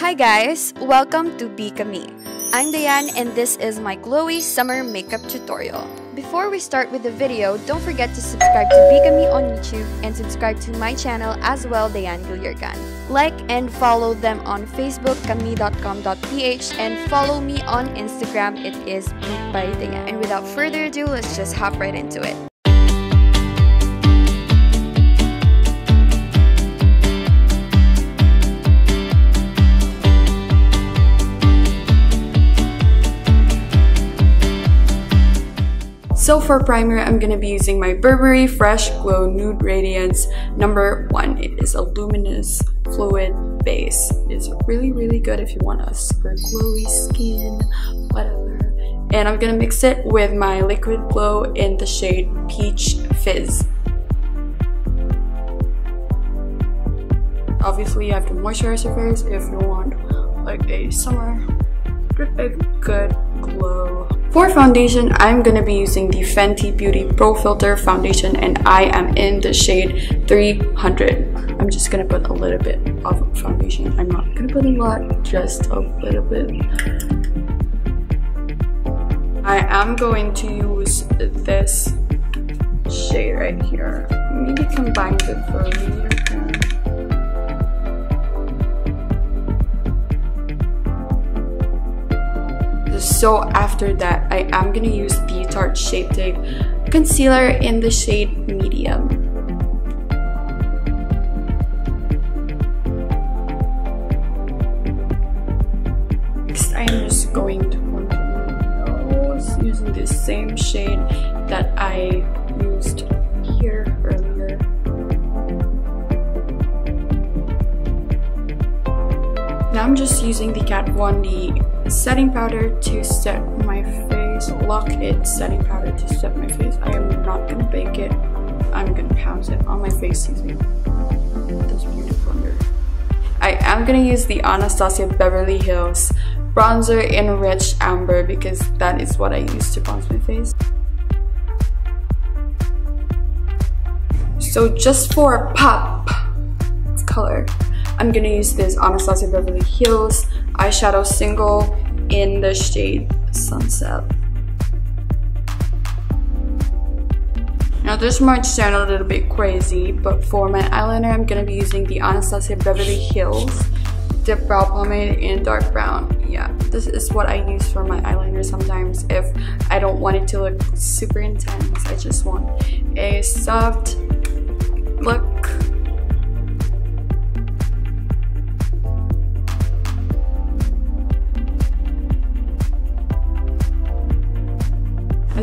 Hi guys, welcome to Be Me. I'm Diane and this is my glowy summer makeup tutorial. Before we start with the video, don't forget to subscribe to Be Me on YouTube and subscribe to my channel as well, Diane Gulyargan. Like and follow them on Facebook, kami.com.ph and follow me on Instagram, it is Beat by Diane. And without further ado, let's just hop right into it. So for primer, I'm going to be using my Burberry Fresh Glow Nude Radiance number one. It is a luminous fluid base. It's really, really good if you want a super glowy skin, whatever. And I'm going to mix it with my Liquid Glow in the shade Peach Fizz. Obviously, you have to moisturize your face if you want like a summer good, good glow. For foundation, I'm gonna be using the Fenty Beauty Pro Filt'r foundation and I am in the shade 300. I'm just gonna put a little bit of foundation. I'm not gonna put a lot, just a little bit. I am going to use this shade right here. Maybe combine it for So after that, I am to use the Tarte Shape Tape Concealer in the shade Medium. Next, I am just going to contour my nose using the same shade that I just using the Kat Von D setting powder to set my face, lock it setting powder to set my face. I am not gonna bake it. I'm gonna pounce it on my face using this beauty blender. I am gonna use the Anastasia Beverly Hills bronzer in rich amber because that is what I use to bronze my face. So just for a pop color, I'm gonna use this Anastasia Beverly Hills eyeshadow single in the shade Sunset. Now this might sound a little bit crazy, but for my eyeliner I'm gonna be using the Anastasia Beverly Hills Dip Brow Pomade in dark brown. Yeah, this is what I use for my eyeliner sometimes if I don't want it to look super intense. I just want a soft look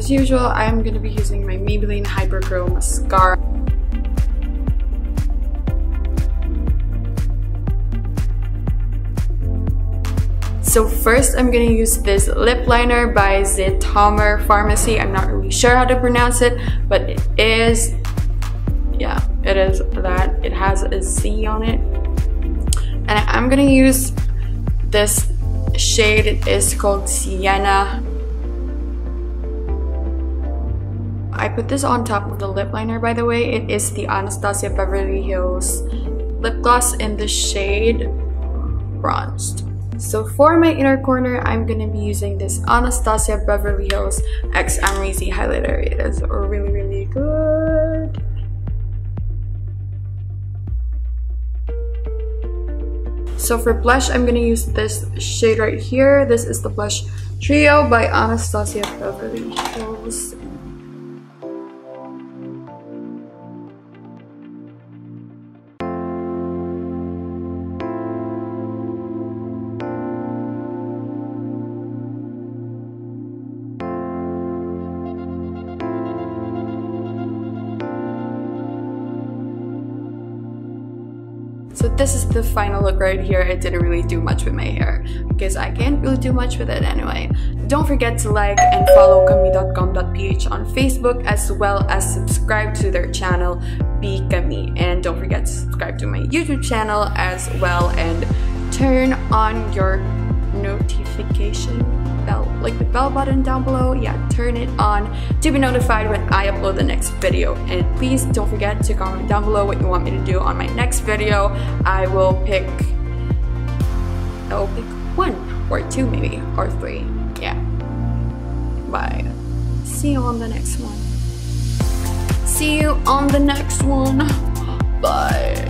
As usual, I am going to be using my Maybelline Hyper Curl Mascara. So first, I'm going to use this lip liner by Zeitomer Pharmacy. I'm not really sure how to pronounce it, but it is, yeah, it is that. It has a Z on it. And I'm going to use this shade. It is called Sienna I put this on top of the lip liner by the way. It is the Anastasia Beverly Hills lip gloss in the shade Bronzed. So for my inner corner, I'm going to be using this Anastasia Beverly Hills X Amrezy highlighter. It is really, really good. So for blush, I'm going to use this shade right here. This is the blush Trio by Anastasia Beverly Hills. So this is the final look right here. I didn't really do much with my hair because I can't really do much with it anyway. Don't forget to like and follow kami.com.ph on Facebook as well as subscribe to their channel Be Kami. And don't forget to subscribe to my YouTube channel as well and turn on your notification bell, like the bell button down below. Yeah, turn it on to be notified when I upload the next video. And please don't forget to comment down below what you want me to do on my next video. I will pick I will pick one or two maybe or three. Yeah. Bye. See you on the next one. See you on the next one. Bye.